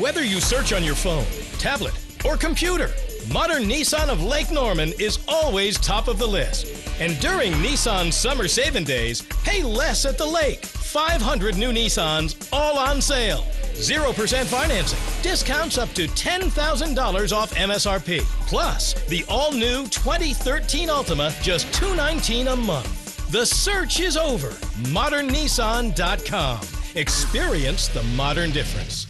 Whether you search on your phone, tablet, or computer, Modern Nissan of Lake Norman is always top of the list. And during Nissan summer saving days, pay less at the lake. 500 new Nissans, all on sale. 0% financing, discounts up to $10,000 off MSRP. Plus, the all new 2013 Altima, just $219 a month. The search is over. ModernNissan.com. Experience the modern difference.